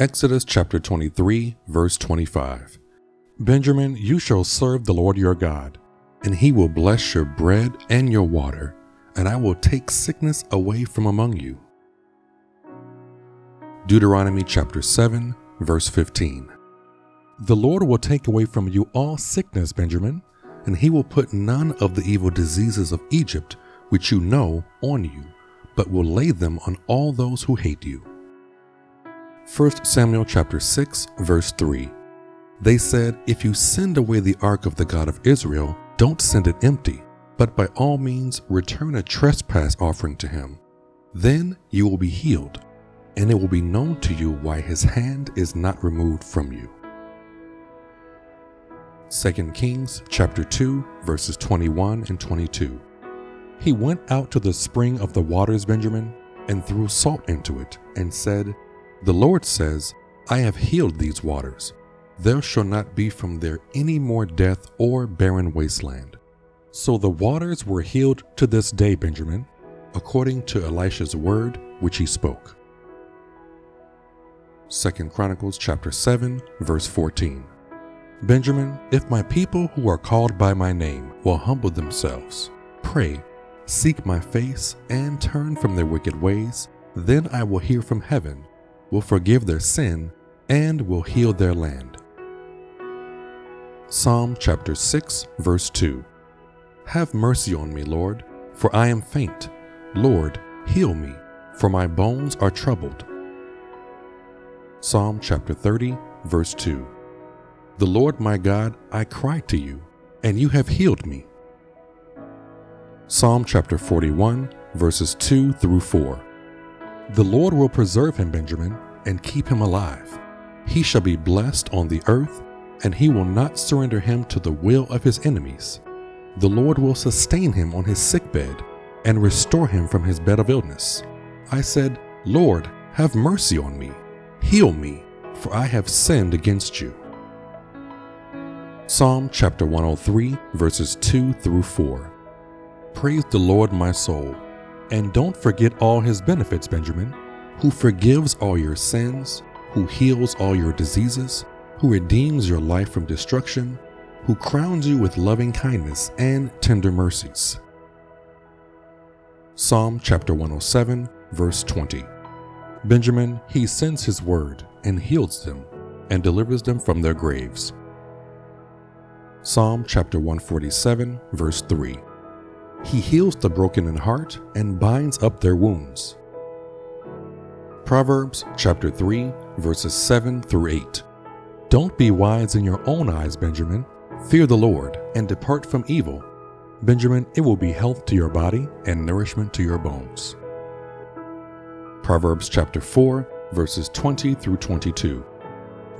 Exodus chapter 23, verse 25. Benjamin, you shall serve the Lord your God, and he will bless your bread and your water, and I will take sickness away from among you. Deuteronomy chapter 7, verse 15. The Lord will take away from you all sickness, Benjamin, and he will put none of the evil diseases of Egypt, which you know, on you, but will lay them on all those who hate you. 1 Samuel chapter 6, verse 3. They said, If you send away the ark of the God of Israel, don't send it empty, but by all means return a trespass offering to him. Then you will be healed, and it will be known to you why his hand is not removed from you. 2 Kings chapter 2 verses 21 and 22. He went out to the spring of the waters, Benjamin, and threw salt into it, and said, The Lord says, I have healed these waters. There shall not be from there any more death or barren wasteland. So the waters were healed to this day, Benjamin, according to Elisha's word which he spoke. 2 Chronicles chapter 7 verse 14. Benjamin, if my people who are called by my name will humble themselves, pray, seek my face, and turn from their wicked ways, then I will hear from heaven, will forgive their sin, and will heal their land. Psalm chapter 6, verse 2 Have mercy on me, Lord, for I am faint. Lord, heal me, for my bones are troubled. Psalm chapter 30, verse 2 The Lord my God, I cry to you, and you have healed me. Psalm chapter 41, verses 2 through 4. The Lord will preserve him, Benjamin, and keep him alive. He shall be blessed on the earth, and he will not surrender him to the will of his enemies. The Lord will sustain him on his sickbed and restore him from his bed of illness. I said, Lord, have mercy on me Heal me, for I have sinned against you. Psalm chapter 103, verses 2 through 4. Praise the Lord, my soul, and don't forget all his benefits, Benjamin, who forgives all your sins, who heals all your diseases, who redeems your life from destruction, who crowns you with loving kindness and tender mercies. Psalm chapter 107, verse 20. Benjamin, he sends his word and heals them and delivers them from their graves. Psalm chapter 147, verse 3. He heals the broken in heart and binds up their wounds. Proverbs chapter 3, verses 7 through 8. Don't be wise in your own eyes, Benjamin. Fear the Lord and depart from evil. Benjamin, it will be health to your body and nourishment to your bones. Proverbs chapter 4, verses 20 through 22.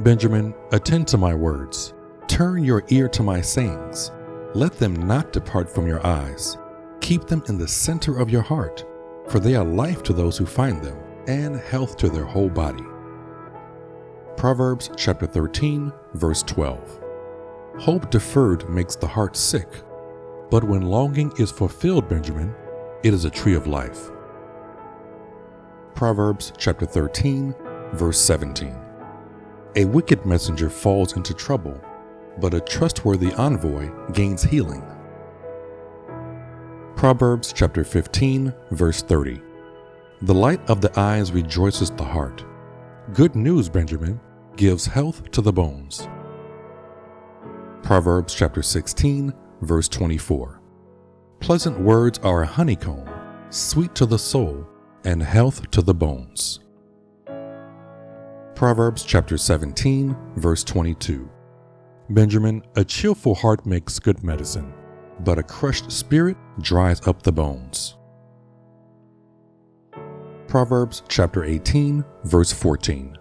Benjamin, attend to my words. Turn your ear to my sayings. Let them not depart from your eyes. Keep them in the center of your heart, for they are life to those who find them, and health to their whole body. Proverbs chapter 13, verse 12. Hope deferred makes the heart sick, but when longing is fulfilled, Benjamin, it is a tree of life. Proverbs chapter 13, verse 17. A wicked messenger falls into trouble, but a trustworthy envoy gains healing. Proverbs chapter 15, verse 30. The light of the eyes rejoices the heart. Good news, Benjamin, gives health to the bones. Proverbs chapter 16, verse 24. Pleasant words are a honeycomb, sweet to the soul and health to the bones. Proverbs chapter 17, verse 22. Benjamin, a cheerful heart makes good medicine, but a crushed spirit dries up the bones. Proverbs chapter 18, verse 14.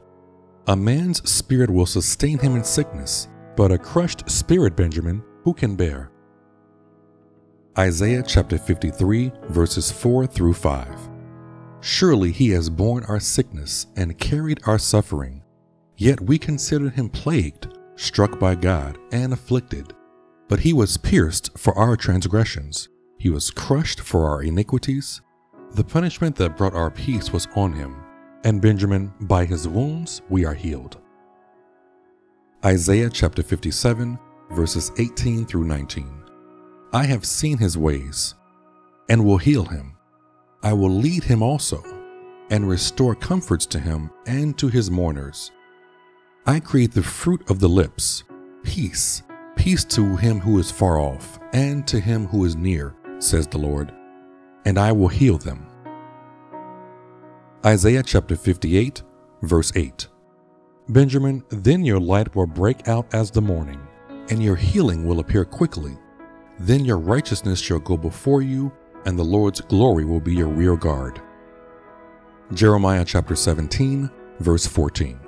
A man's spirit will sustain him in sickness, but a crushed spirit, Benjamin, who can bear? Isaiah chapter 53, verses 4 through 5. Surely he has borne our sickness and carried our suffering. Yet we considered him plagued, struck by God, and afflicted. But he was pierced for our transgressions, he was crushed for our iniquities. The punishment that brought our peace was on him, And Benjamin, by his wounds we are healed. Isaiah chapter 57, verses 18 through 19. I have seen his ways, and will heal him. I will lead him also, and restore comforts to him and to his mourners. I create the fruit of the lips, peace, peace to him who is far off, and to him who is near, says the Lord, and I will heal them. Isaiah chapter 58, verse 8. Benjamin, then your light will break out as the morning, and your healing will appear quickly. Then your righteousness shall go before you, and the Lord's glory will be your rear guard. Jeremiah chapter 17, verse 14.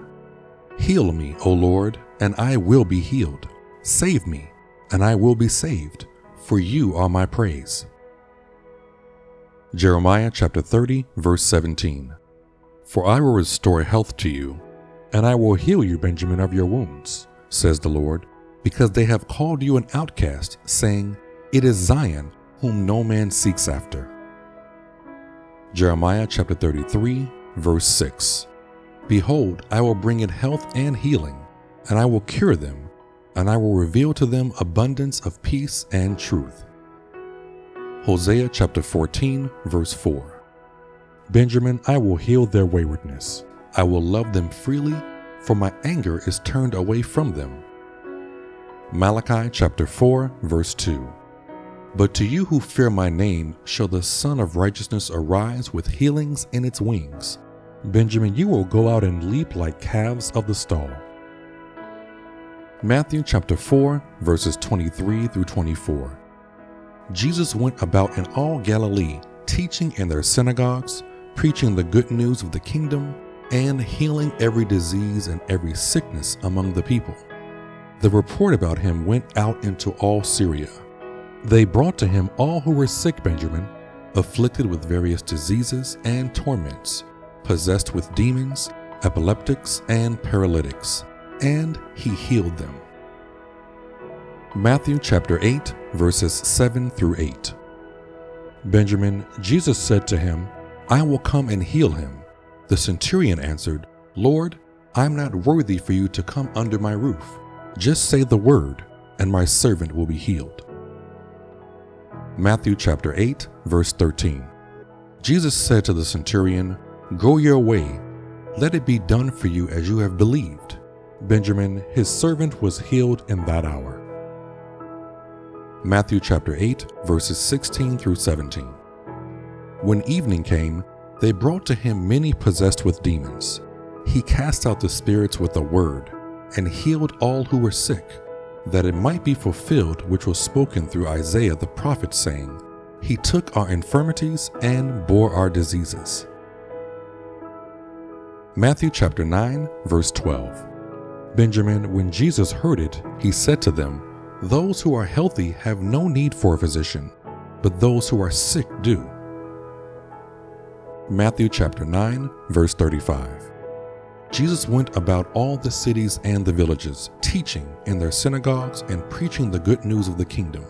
Heal me, O Lord, and I will be healed. Save me, and I will be saved, for you are my praise. Jeremiah chapter 30, verse 17. For I will restore health to you, and I will heal you, Benjamin, of your wounds, says the Lord, because they have called you an outcast, saying, It is Zion, whom no man seeks after. Jeremiah chapter 33, verse 6 Behold, I will bring in health and healing, and I will cure them, and I will reveal to them abundance of peace and truth. Hosea chapter 14, verse 4 Benjamin, I will heal their waywardness. I will love them freely, for my anger is turned away from them. Malachi chapter 4, verse 2. But to you who fear my name shall the Sun of Righteousness arise with healings in its wings. Benjamin, you will go out and leap like calves of the stall. Matthew chapter 4, verses 23 through 24. Jesus went about in all Galilee, teaching in their synagogues, preaching the good news of the kingdom, and healing every disease and every sickness among the people. The report about him went out into all Syria. They brought to him all who were sick, Benjamin, afflicted with various diseases and torments, possessed with demons, epileptics, and paralytics, and he healed them. Matthew chapter 8, verses 7 through 8. Benjamin, Jesus said to him, I will come and heal him. The centurion answered, Lord, I am not worthy for you to come under my roof. Just say the word, and my servant will be healed. Matthew chapter 8, verse 13. Jesus said to the centurion, Go your way, let it be done for you as you have believed. Benjamin, his servant, was healed in that hour. Matthew chapter 8, verses 16 through 17. When evening came, they brought to him many possessed with demons. He cast out the spirits with a word and healed all who were sick, that it might be fulfilled which was spoken through Isaiah the prophet, saying, He took our infirmities and bore our diseases. Matthew chapter 9, verse 12. Benjamin, when Jesus heard it, he said to them, Those who are healthy have no need for a physician, but those who are sick do. Matthew chapter 9, verse 35. Jesus went about all the cities and the villages, teaching in their synagogues and preaching the good news of the kingdom,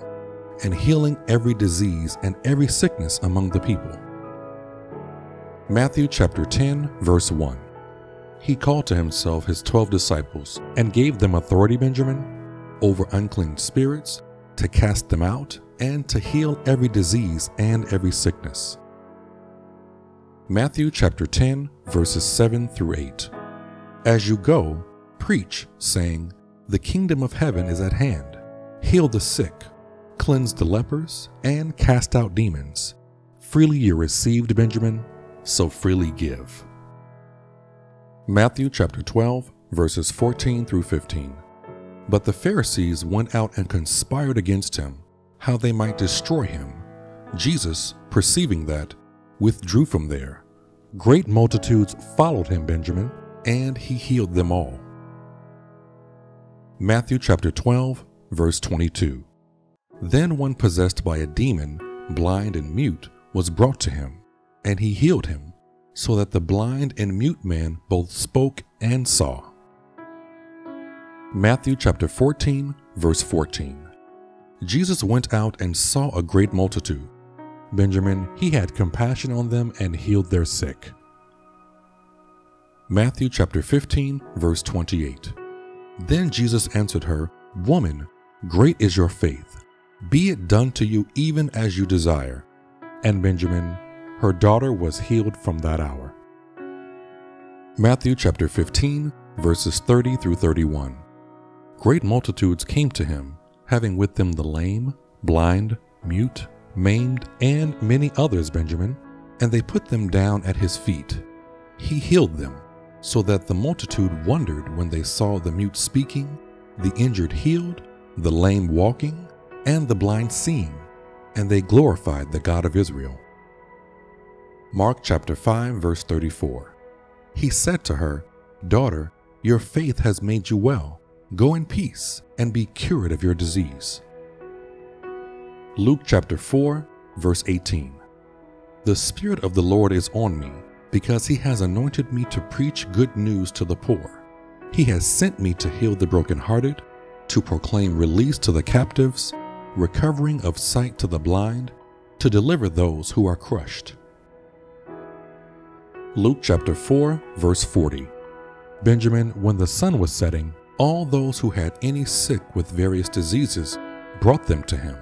and healing every disease and every sickness among the people. Matthew chapter 10, verse 1. He called to himself his twelve disciples and gave them authority, Benjamin, over unclean spirits, to cast them out, and to heal every disease and every sickness. Matthew chapter 10, verses 7 through 8. As you go, preach, saying, The kingdom of heaven is at hand. Heal the sick, cleanse the lepers, and cast out demons. Freely you received, Benjamin, so freely give. Matthew chapter 12, verses 14 through 15. But the Pharisees went out and conspired against him, how they might destroy him. Jesus, perceiving that, withdrew from there. Great multitudes followed him, Benjamin, and he healed them all. Matthew chapter 12, verse 22. Then one possessed by a demon, blind and mute, was brought to him, and he healed him, so that the blind and mute man both spoke and saw. Matthew chapter 14, verse 14. Jesus went out and saw a great multitude Benjamin, he had compassion on them and healed their sick. Matthew chapter 15, verse 28. Then Jesus answered her, Woman, great is your faith. Be it done to you even as you desire. And Benjamin, her daughter was healed from that hour. Matthew chapter 15, verses 30 through 31. Great multitudes came to him, having with them the lame, blind, mute, maimed, and many others, Benjamin, and they put them down at his feet. He healed them so that the multitude wondered when they saw the mute speaking, the injured healed, the lame walking, and the blind seeing, and they glorified the God of Israel. Mark chapter 5 verse 34. He said to her, Daughter, your faith has made you well. Go in peace and be cured of your disease. Luke chapter 4 verse 18. The Spirit of the Lord is on me because he has anointed me to preach good news to the poor. He has sent me to heal the brokenhearted, to proclaim release to the captives, recovering of sight to the blind, to deliver those who are crushed. Luke chapter 4, verse 40. Benjamin, when the sun was setting, all those who had any sick with various diseases brought them to him,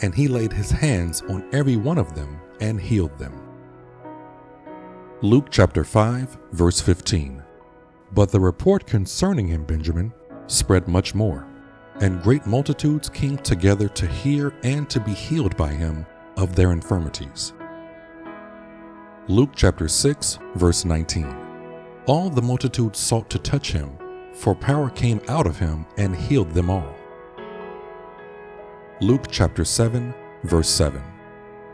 and he laid his hands on every one of them and healed them. Luke chapter 5, verse 15. But the report concerning him, Benjamin, spread much more, and great multitudes came together to hear and to be healed by him of their infirmities. Luke chapter 6, verse 19. All the multitude sought to touch him, for power came out of him and healed them all. Luke chapter 7, verse 7.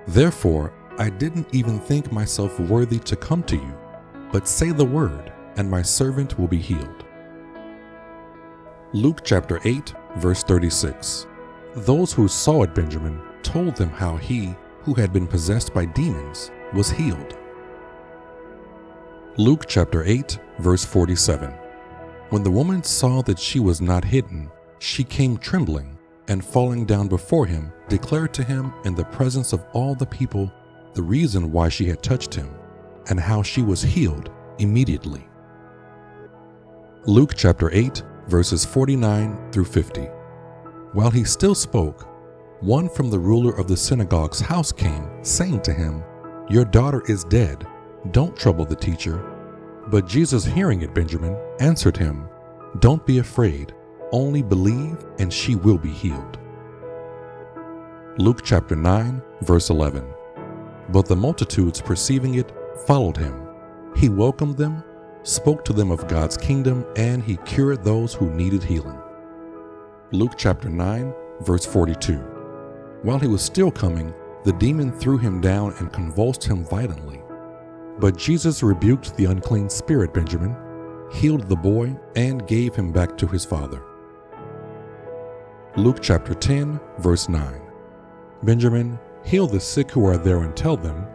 Therefore, I didn't even think myself worthy to come to you, but say the word, and my servant will be healed. Luke chapter 8, verse 36. Those who saw it, Benjamin, told them how he, who had been possessed by demons, was healed. Luke chapter 8, verse 47. When the woman saw that she was not hidden, she came trembling, and falling down before him, declared to him in the presence of all the people the reason why she had touched him, and how she was healed immediately. Luke chapter 8, verses 49 through 50. While he still spoke, one from the ruler of the synagogue's house came, saying to him, Your daughter is dead. Don't trouble the teacher. But Jesus, hearing it, Benjamin, answered him, Don't be afraid, only believe, and she will be healed. Luke chapter 9, verse 11. But the multitudes, perceiving it, followed him. He welcomed them, spoke to them of God's kingdom, and he cured those who needed healing. Luke chapter 9, verse 42. While he was still coming, the demon threw him down and convulsed him violently. But Jesus rebuked the unclean spirit, Benjamin, healed the boy, and gave him back to his father. Luke chapter 10, verse 9. Benjamin, Heal the sick who are there and tell them,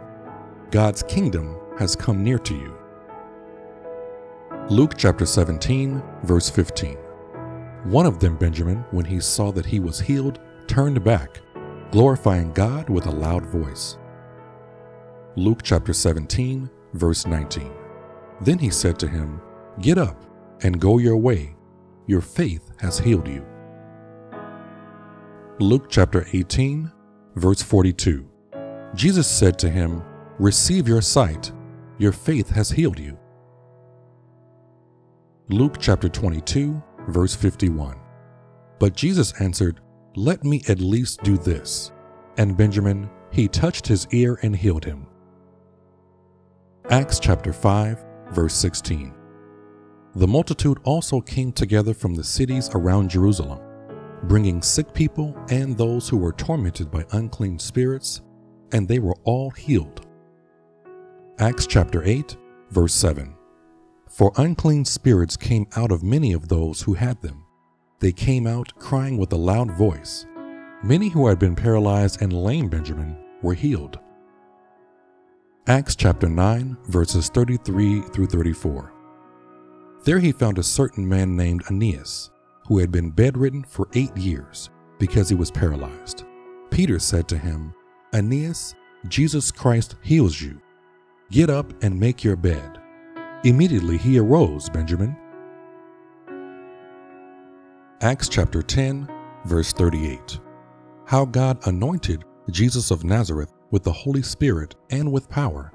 God's kingdom has come near to you. Luke chapter 17, verse 15. One of them, Benjamin, when he saw that he was healed, turned back, glorifying God with a loud voice. Luke chapter 17, verse 19. Then he said to him, Get up and go your way. Your faith has healed you. Luke chapter 18, verse 42. Jesus said to him, Receive your sight, your faith has healed you. Luke chapter 22, verse 51. But Jesus answered, Let me at least do this. And Benjamin, he touched his ear and healed him. Acts chapter 5, verse 16. The multitude also came together from the cities around Jerusalem bringing sick people and those who were tormented by unclean spirits, and they were all healed. Acts chapter 8, verse 7. For unclean spirits came out of many of those who had them. They came out crying with a loud voice. Many who had been paralyzed and lame, Benjamin, were healed. Acts chapter 9, verses 33 through 34. There he found a certain man named Aeneas who had been bedridden for eight years because he was paralyzed. Peter said to him, Aeneas, Jesus Christ heals you. Get up and make your bed. Immediately he arose, Benjamin. Acts chapter 10, verse 38. How God anointed Jesus of Nazareth with the Holy Spirit and with power,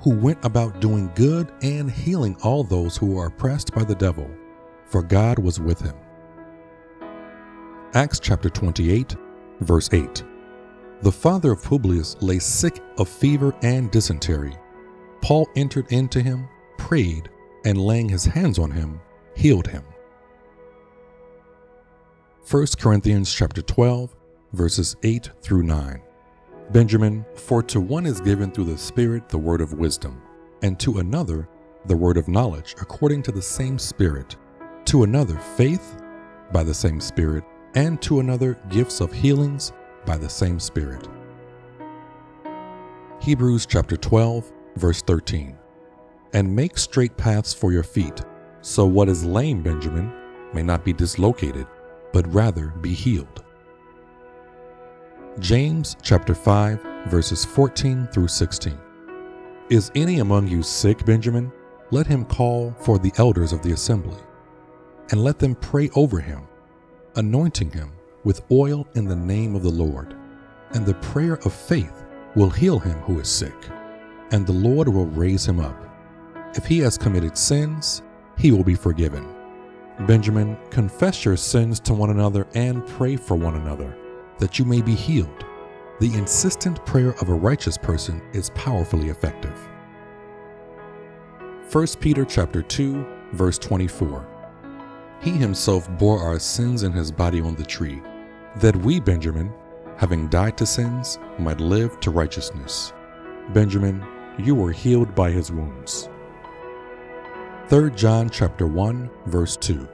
who went about doing good and healing all those who were oppressed by the devil, for God was with him. Acts chapter 28, verse 8. The father of Publius lay sick of fever and dysentery. Paul entered into him, prayed, and laying his hands on him, healed him. 1 Corinthians chapter 12, verses 8 through 9. Benjamin, for to one is given through the Spirit the word of wisdom, and to another the word of knowledge according to the same Spirit, to another faith by the same Spirit, and to another gifts of healings by the same Spirit. Hebrews chapter 12, verse 13. And make straight paths for your feet, so what is lame, Benjamin, may not be dislocated, but rather be healed. James chapter 5, verses 14 through 16. Is any among you sick, Benjamin? Let him call for the elders of the assembly, and let them pray over him, anointing him with oil in the name of the Lord. And the prayer of faith will heal him who is sick, and the Lord will raise him up. If he has committed sins, he will be forgiven. Benjamin, confess your sins to one another and pray for one another, that you may be healed. The insistent prayer of a righteous person is powerfully effective. 1 Peter chapter 2, verse 24. He himself bore our sins in his body on the tree that we, Benjamin, having died to sins, might live to righteousness. Benjamin, you were healed by his wounds. 3 John chapter 1 verse 2.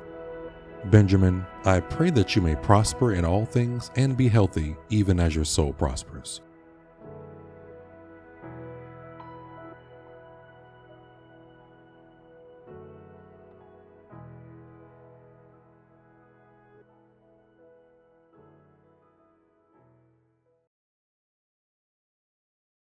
Benjamin, I pray that you may prosper in all things and be healthy even as your soul prospers.